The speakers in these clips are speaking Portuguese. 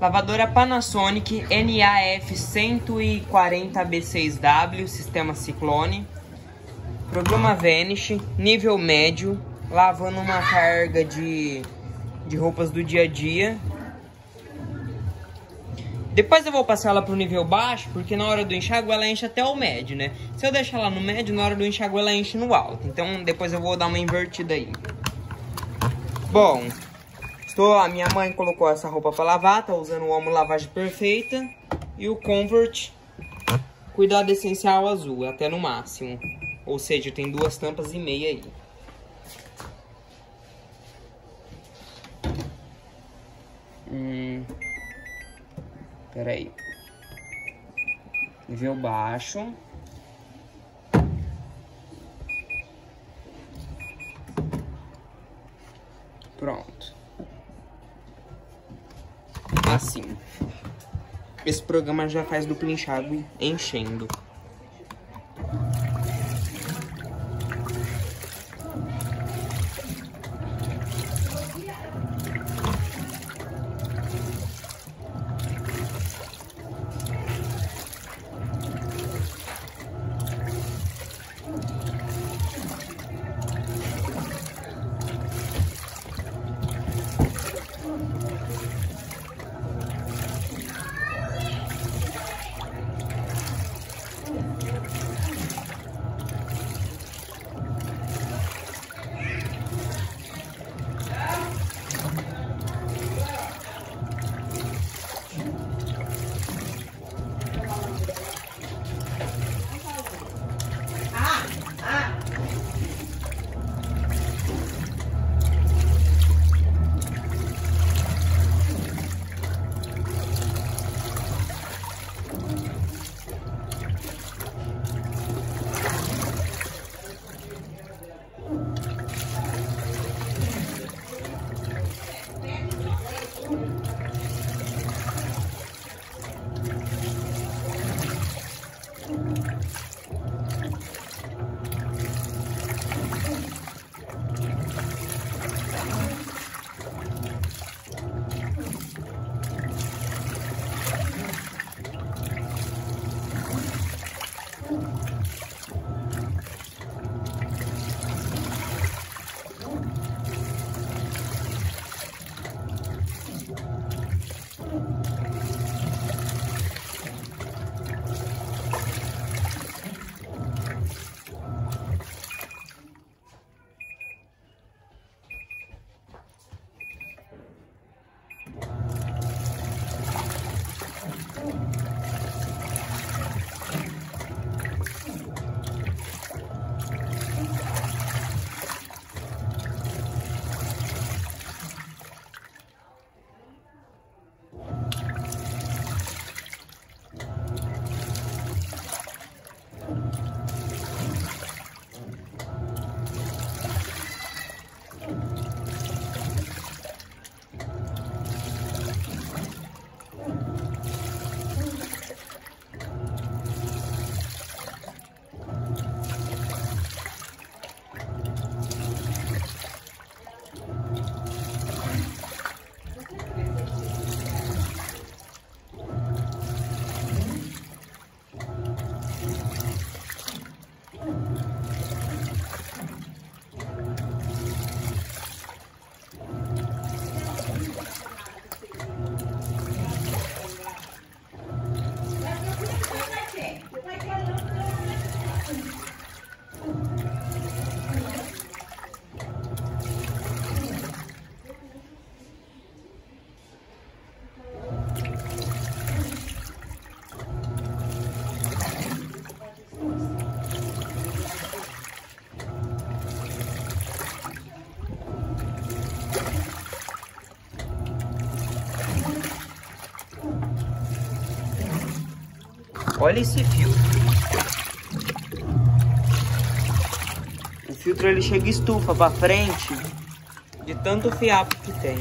Lavadora Panasonic NAF 140B6W, sistema Ciclone. Programa Vanish, nível médio, lavando uma carga de, de roupas do dia a dia. Depois eu vou passar ela pro nível baixo, porque na hora do enxágue ela enche até o médio, né? Se eu deixar ela no médio, na hora do enxágue ela enche no alto. Então depois eu vou dar uma invertida aí. Bom, Estou, a minha mãe colocou essa roupa para lavar, tá usando o Omo Lavagem Perfeita e o Convert Cuidado Essencial Azul, até no máximo. Ou seja, tem duas tampas e meia aí. Hum, peraí. Nível baixo. Pronto assim. Esse programa já faz duplo enxágue enchendo. Olha esse filtro. O filtro ele chega estufa para frente de tanto fiapo que tem.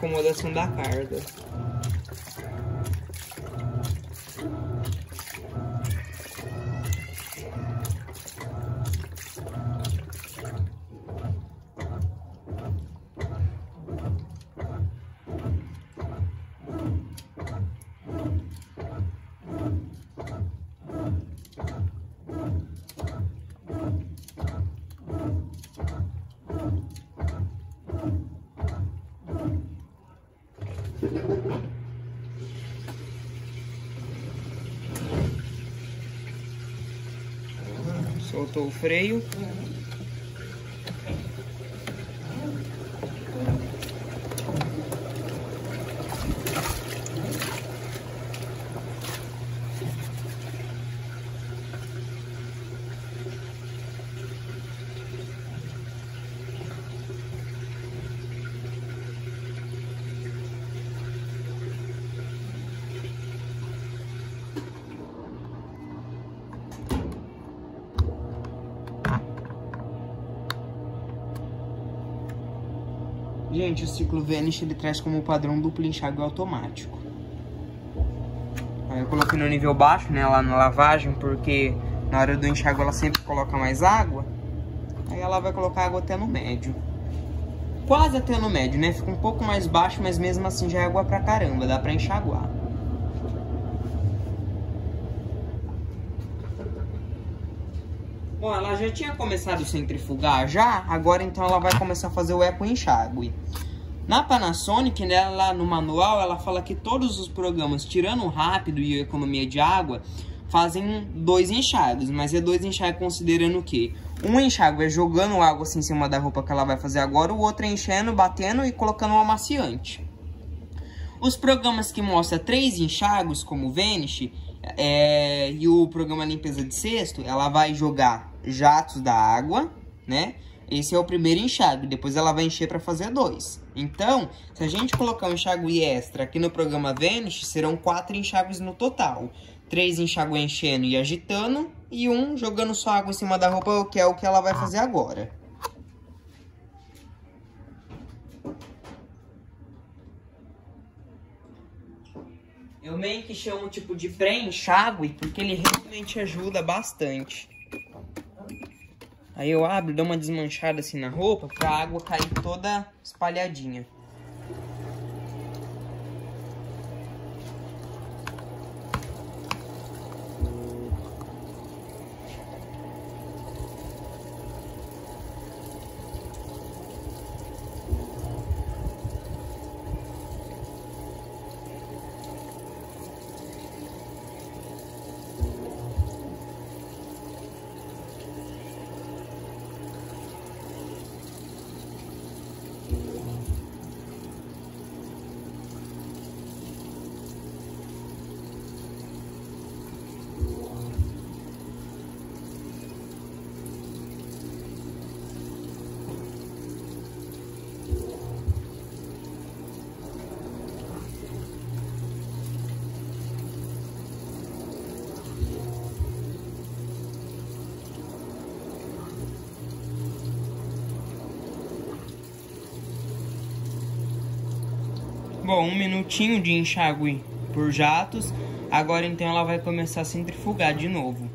Acomodação da carga. Soltou o freio. Gente, o ciclo Vanish ele traz como padrão duplo enxágue automático. Eu coloquei no nível baixo, né, lá na lavagem, porque na hora do enxágue ela sempre coloca mais água. Aí ela vai colocar água até no médio. Quase até no médio, né? Fica um pouco mais baixo, mas mesmo assim já é água pra caramba, dá pra enxaguar. Bom, ela já tinha começado a centrifugar já, agora então ela vai começar a fazer o eco enxágue. Na Panasonic, né, lá no manual, ela fala que todos os programas, tirando o rápido e a economia de água, fazem dois enxágues, mas é dois enxágues considerando o quê? Um enxágue é jogando água assim em cima da roupa que ela vai fazer agora, o outro é enchendo, batendo e colocando um amaciante. Os programas que mostram três enxágues, como o Vanish, é, e o programa limpeza de cesto, ela vai jogar jatos da água, né? Esse é o primeiro enxágue, depois ela vai encher para fazer dois. Então, se a gente colocar um enxágue extra aqui no programa Vanish, serão quatro enxágues no total. Três enxágue enchendo e agitando, e um jogando só água em cima da roupa, que é o que ela vai fazer agora. Eu meio que chamo tipo de pré-enxágue, porque ele realmente ajuda bastante. Aí eu abro, dou uma desmanchada assim na roupa, pra água cair toda espalhadinha. Bom, um minutinho de enxágue por jatos. Agora então ela vai começar a centrifugar de novo.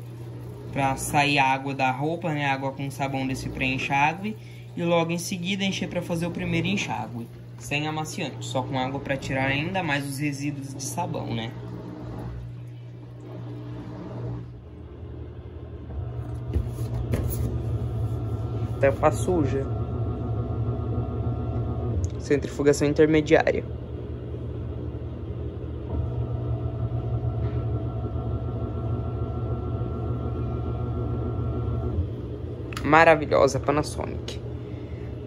Pra sair a água da roupa, né? Água com sabão desse pré-enxágue. E logo em seguida encher para fazer o primeiro enxágue. Sem amaciante, só com água para tirar ainda mais os resíduos de sabão, né? Tampa suja. Centrifugação intermediária. Maravilhosa Panasonic.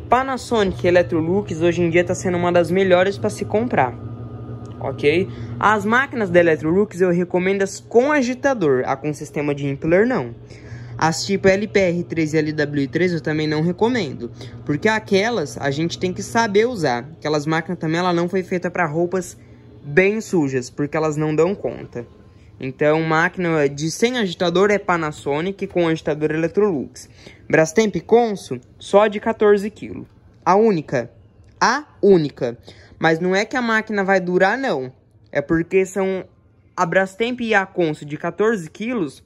Panasonic Electrolux hoje em dia está sendo uma das melhores para se comprar, ok? As máquinas da Electrolux eu recomendo as com agitador, a com sistema de impeller não. As tipo LPR3 e LW3 eu também não recomendo, porque aquelas a gente tem que saber usar. Aquelas máquinas também ela não foi feita para roupas bem sujas, porque elas não dão conta. Então, máquina de sem agitador é Panasonic com agitador Electrolux. Brastemp Consul, só de 14 kg. A única, a única Mas não é que a máquina vai durar, não. É porque são a Brastemp e a Consul de 14 quilos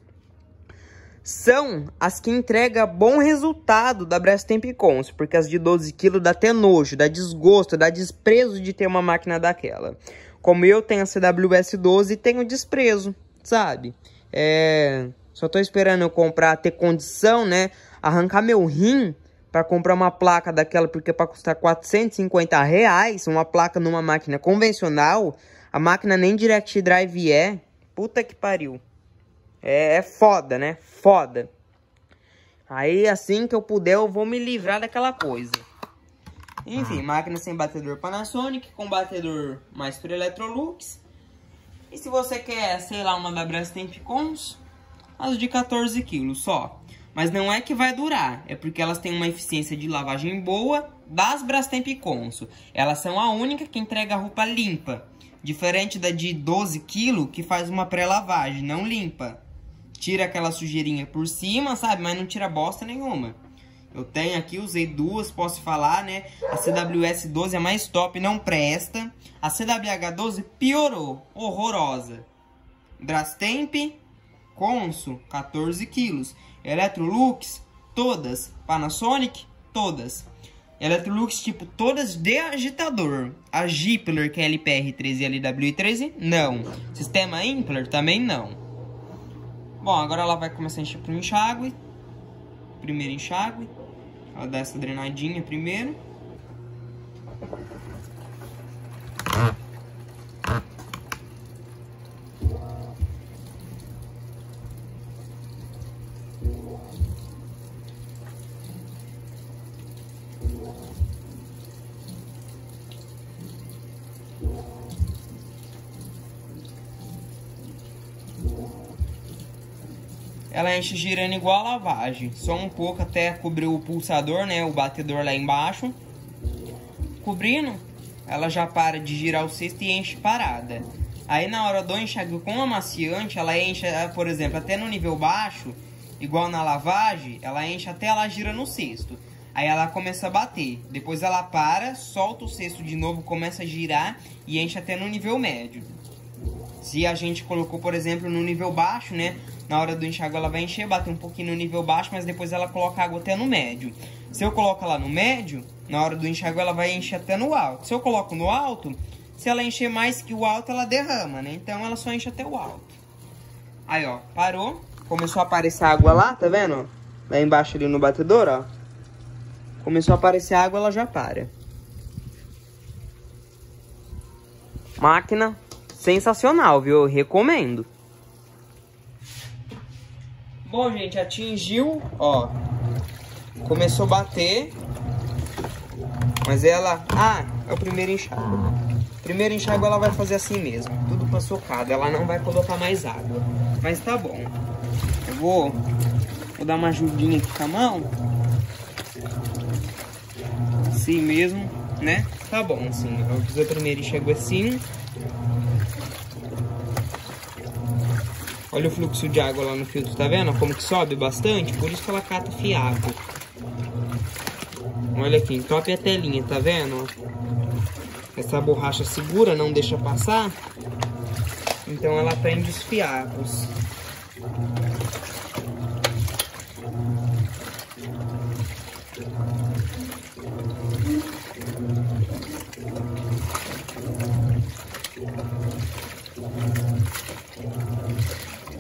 são as que entregam bom resultado da Brastemp Consul, porque as de 12 kg dá até nojo, dá desgosto, dá desprezo de ter uma máquina daquela. Como eu tenho a CWS 12, tenho desprezo, sabe? É... Só tô esperando eu comprar, ter condição, né? Arrancar meu rim para comprar uma placa daquela, porque para custar 450 reais, uma placa numa máquina convencional, a máquina nem Direct Drive é. Puta que pariu. É, é foda, né? Foda. Aí, assim que eu puder, eu vou me livrar daquela coisa. Enfim, ah. máquina sem batedor Panasonic, com batedor mais para Electrolux. E se você quer, sei lá, uma da Brastemp Cons, as de 14 quilos só. Mas não é que vai durar, é porque elas têm uma eficiência de lavagem boa das Brastemp Consul. Elas são a única que entrega roupa limpa. Diferente da de 12 kg que faz uma pré-lavagem, não limpa. Tira aquela sujeirinha por cima, sabe? Mas não tira bosta nenhuma. Eu tenho aqui, usei duas, posso falar, né? A CWS 12 é mais top, não presta. A CWH 12 piorou, horrorosa. Brastemp, Consul, 14 quilos. Electrolux, todas. Panasonic, todas. Electrolux, tipo, todas de agitador. A Gipler, que é LPR13 e LW13, não. Sistema Impler, também não. Bom, agora ela vai começar a encher pro enxágue. Primeiro enxágue. Ela dá essa drenadinha primeiro. Ela enche girando igual a lavagem. Só um pouco até cobrir o pulsador, né? O batedor lá embaixo. Cobrindo, ela já para de girar o cesto e enche parada. Aí na hora do enxágue com amaciante, ela enche, eh, por exemplo, até no nível baixo, igual na lavagem, ela enche até ela gira no cesto. Aí ela começa a bater. Depois ela para, solta o cesto de novo, começa a girar e enche até no nível médio. Se a gente colocou, por exemplo, no nível baixo, né? Na hora do enxágue ela vai encher, bater um pouquinho no nível baixo, mas depois ela coloca água até no médio. Se eu coloco ela no médio, na hora do enxágue ela vai encher até no alto. Se eu coloco no alto, se ela encher mais que o alto, ela derrama, né? Então ela só enche até o alto. Aí, ó, parou. Começou a aparecer água lá, tá vendo? Lá embaixo ali no batedor, ó. Começou a aparecer água, ela já para. Máquina sensacional, viu? Eu recomendo. Bom, gente, atingiu, ó. Começou a bater. Mas ela... Ah, é o primeiro enxágue. Primeiro enxágue ela vai fazer assim mesmo. Tudo pra socada. Ela não vai colocar mais água. Mas tá bom. Eu vou... Vou dar uma ajudinha aqui com a mão. Assim mesmo, né? Tá bom, assim. Eu fazer o primeiro enxágue assim. Olha o fluxo de água lá no filtro, tá vendo? Como que sobe bastante, por isso que ela cata fiapo. Olha aqui, entope a telinha, tá vendo? Essa borracha segura, não deixa passar. Então ela prende os fiapos.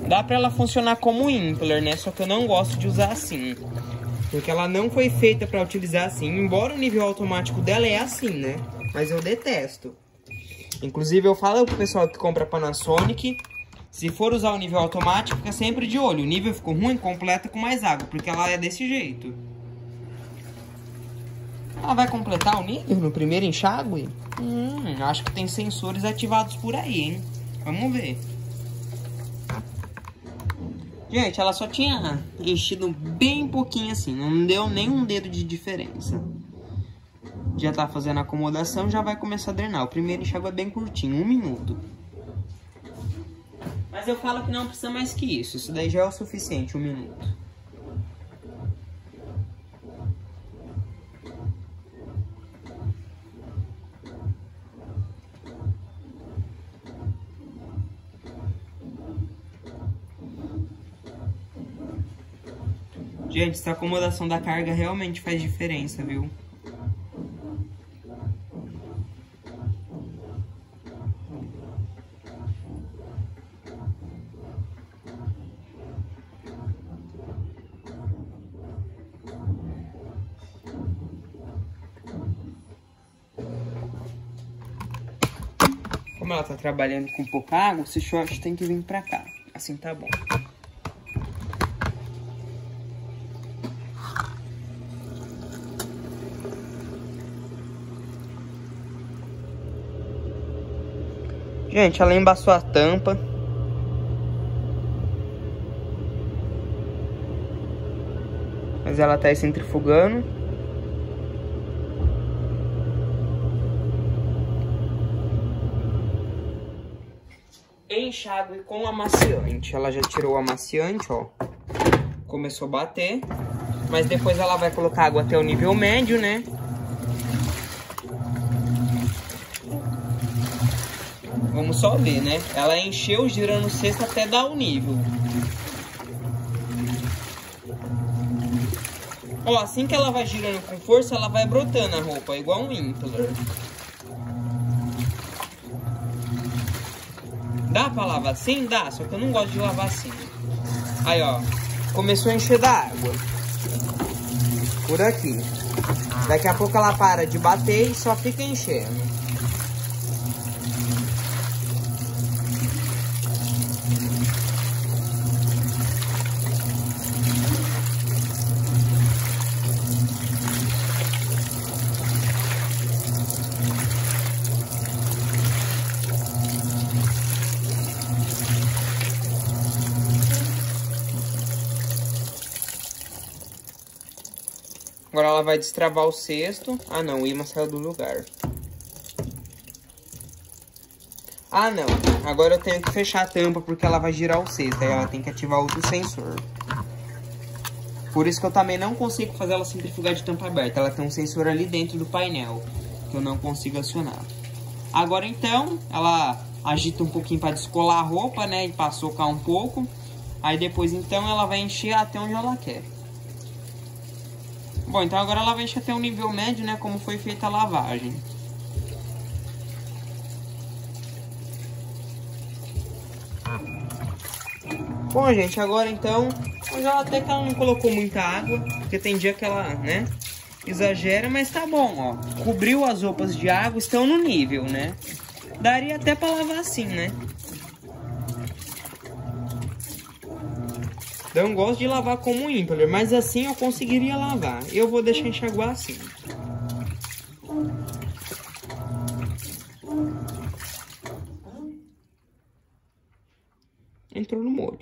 Dá pra ela funcionar como Impler, né? Só que eu não gosto de usar assim. Porque ela não foi feita pra utilizar assim. Embora o nível automático dela é assim, né? Mas eu detesto. Inclusive eu falo pro pessoal que compra Panasonic. Se for usar o nível automático, fica sempre de olho. O nível ficou ruim, completa com mais água. Porque ela é desse jeito. Ela vai completar o nível no primeiro enxágue? Hum, acho que tem sensores ativados por aí, hein? Vamos ver. Gente, ela só tinha enchido bem pouquinho assim, não deu nem um dedo de diferença. Já tá fazendo a acomodação, já vai começar a drenar. O primeiro enxágue é bem curtinho, um minuto. Mas eu falo que não precisa mais que isso, isso daí já é o suficiente, um minuto. Gente, essa acomodação da carga realmente faz diferença, viu? Como ela tá trabalhando com pouca água, esse short tem que vir pra cá. Assim tá bom. Gente, ela embaçou a tampa. Mas ela tá aí centrifugando. Enxágue com amaciante. Ela já tirou o amaciante, ó. Começou a bater. Mas depois ela vai colocar água até o nível médio, né? Vamos só ver, né? Ela encheu girando cesto até dar o nível. Ó, assim que ela vai girando com força, ela vai brotando a roupa, igual um Impler. Dá pra lavar assim? Dá, só que eu não gosto de lavar assim. Aí, ó, começou a encher da água. Por aqui. Daqui a pouco ela para de bater e só fica enchendo. Vai destravar o cesto. Ah, não, o imã saiu do lugar. Ah, não. Agora eu tenho que fechar a tampa porque ela vai girar o cesto. Aí ela tem que ativar outro sensor. Por isso que eu também não consigo fazer ela centrifugar de tampa aberta. Ela tem um sensor ali dentro do painel que eu não consigo acionar. Agora então, ela agita um pouquinho para descolar a roupa, né? E para socar um pouco. Aí depois então ela vai encher até onde ela quer. Bom, então agora ela vai encher até um nível médio, né? Como foi feita a lavagem. Bom, gente, agora então... Já até que ela não colocou muita água, porque tem dia que ela, né? Exagera, mas tá bom, ó. Cobriu as roupas de água, estão no nível, né? Daria até pra lavar assim, né? Então gosto de lavar como ímpar, mas assim eu conseguiria lavar. Eu vou deixar enxaguar assim. Entrou no molho.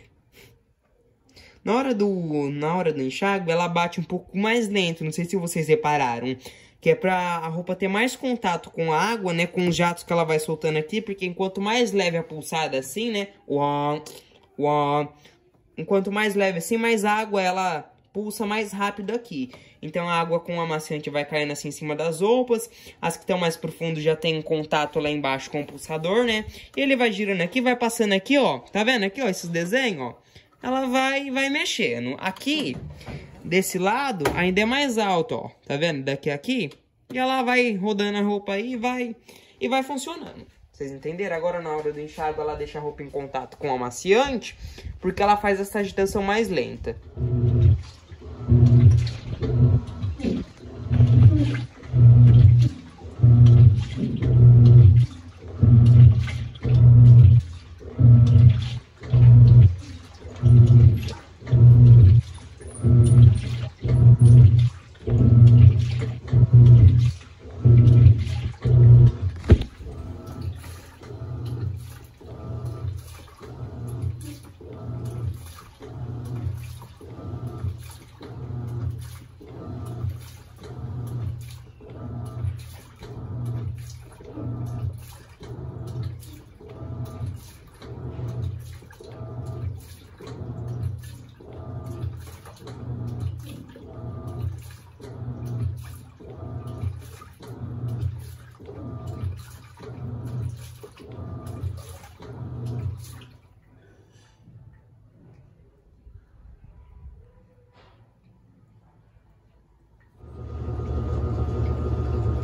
Na hora do na hora do enxágue, ela bate um pouco mais lento, não sei se vocês repararam, que é para a roupa ter mais contato com a água, né, com os jatos que ela vai soltando aqui, porque enquanto mais leve a pulsada assim, né, uau, uau, Enquanto mais leve assim, mais água ela pulsa mais rápido aqui. Então a água com o amaciante vai caindo assim em cima das roupas. As que estão mais profundas já tem contato lá embaixo com o pulsador, né? E ele vai girando aqui, vai passando aqui, ó. Tá vendo aqui, ó, esses desenhos, ó? Ela vai vai mexendo. Aqui, desse lado, ainda é mais alto, ó. Tá vendo? Daqui a aqui. E ela vai rodando a roupa aí e vai, e vai funcionando. Vocês entenderam? Agora na hora do enxágue ela deixa a roupa em contato com o amaciante, porque ela faz essa agitação mais lenta.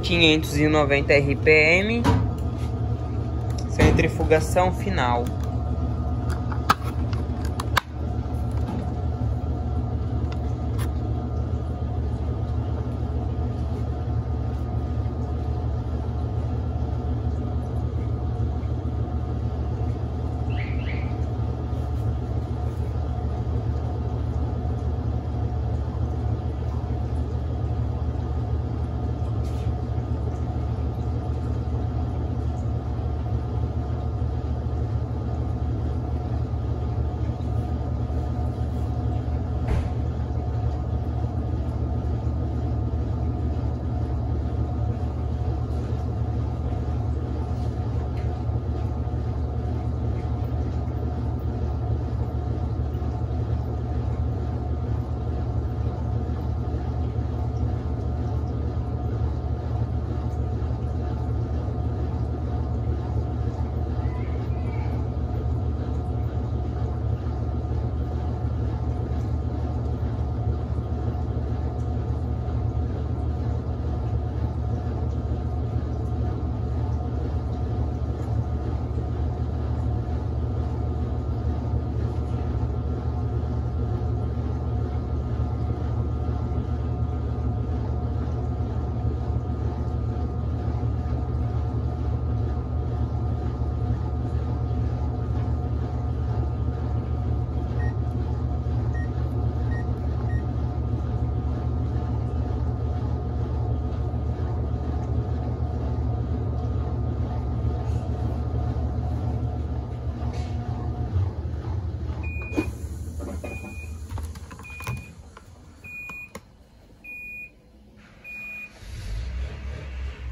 590 RPM. Centrifugação final.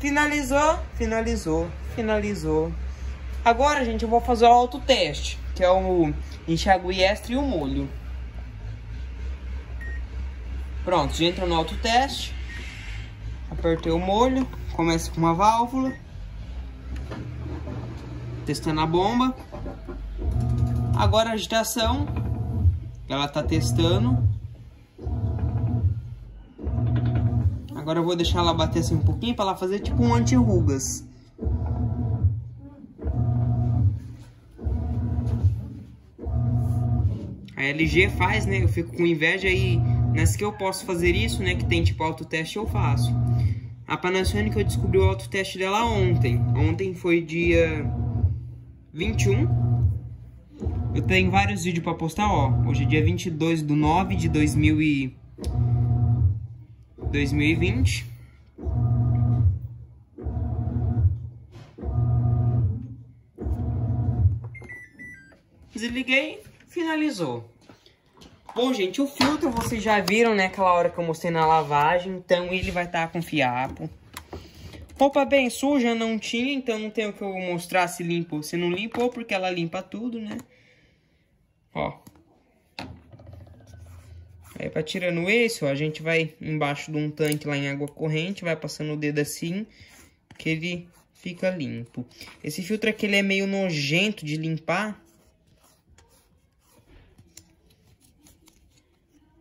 Finalizou, finalizou, finalizou. Agora, gente, eu vou fazer o autoteste, que é o enxágue extra e o molho. Pronto, já entra no autoteste. Apertei o molho, começa com uma válvula. Testando a bomba. Agora a agitação. Ela tá testando. Agora eu vou deixar ela bater assim um pouquinho para ela fazer tipo um anti-rugas. A LG faz, né? Eu fico com inveja e nessa que eu posso fazer isso, né? Que tem tipo autoteste eu faço. A Panasonic eu descobri o autoteste dela ontem. Ontem foi dia 21. Eu tenho vários vídeos para postar, ó. Hoje é dia 22 do 9 de 2000 e 2020. Desliguei, finalizou. Bom, gente, o filtro vocês já viram, né? Aquela hora que eu mostrei na lavagem. Então, ele vai estar tá com fiapo. Roupa bem suja não tinha, então não tem o que eu mostrar se limpa ou se não limpa. Ou porque ela limpa tudo, né? Ó. Aí, pra tirando esse, ó, a gente vai embaixo de um tanque lá em água corrente, vai passando o dedo assim, que ele fica limpo. Esse filtro aqui, ele é meio nojento de limpar.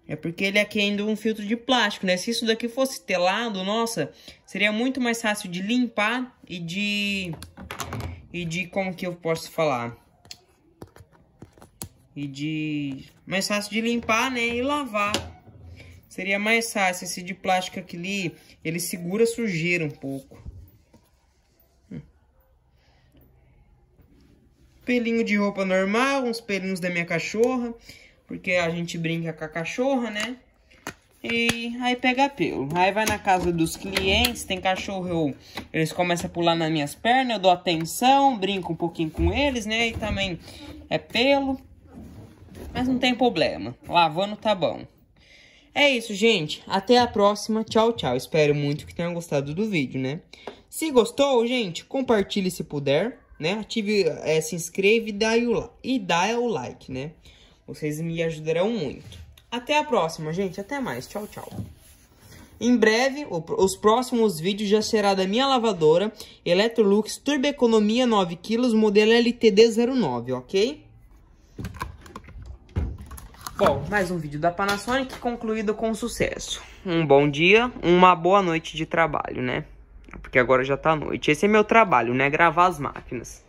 É porque ele aqui é ainda um filtro de plástico, né? Se isso daqui fosse telado, nossa, seria muito mais fácil de limpar e de... E de, como que eu posso falar? E de mais fácil de limpar, né, e lavar. Seria mais fácil esse de plástico aqui, ele segura sujeira um pouco. Hum. Pelinho de roupa normal, uns pelinhos da minha cachorra, porque a gente brinca com a cachorra, né? E aí pega pelo. Aí vai na casa dos clientes, tem cachorro, eu, eles começam a pular nas minhas pernas, eu dou atenção, brinco um pouquinho com eles, né? E também é pelo. Mas não tem problema. Lavando tá bom. É isso, gente. Até a próxima. Tchau, tchau. Espero muito que tenham gostado do vídeo, né? Se gostou, gente, compartilhe se puder, né? Ative, é, se inscreve e dá, o, e dá o like, né? Vocês me ajudarão muito. Até a próxima, gente. Até mais. Tchau, tchau. Em breve, os próximos vídeos já será da minha lavadora Electrolux Turbo Economia 9kg, modelo LTD09, ok? Bom, mais um vídeo da Panasonic concluído com sucesso. Um bom dia, uma boa noite de trabalho, né? Porque agora já tá noite. Esse é meu trabalho, né? Gravar as máquinas.